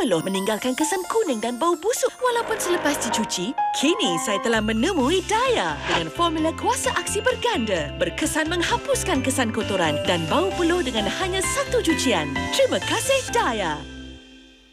perlu meninggalkan kesan kuning dan bau busuk walaupun selepas dicuci. Kini saya telah menemui Daya dengan formula kuasa aksi berganda. Berkesan menghapuskan kesan kotoran dan bau peluh dengan hanya satu cucian. Terima kasih Daya.